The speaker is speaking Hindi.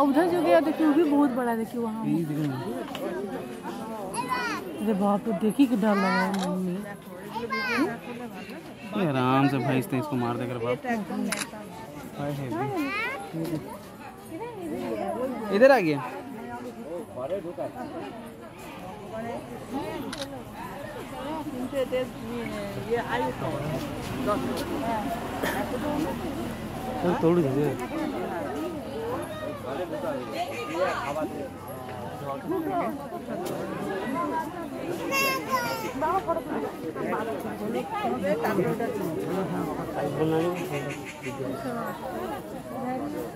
उधर जो गया देखिए वो भी बहुत बड़ा देखिए वहाँ। अरे बाप रे देखी कि डर लगा है मम्मी। आराम से भाई इसको मार देकर बाप। हाय हाय। इधर आ गया। तोड़ दीजिए हाँ।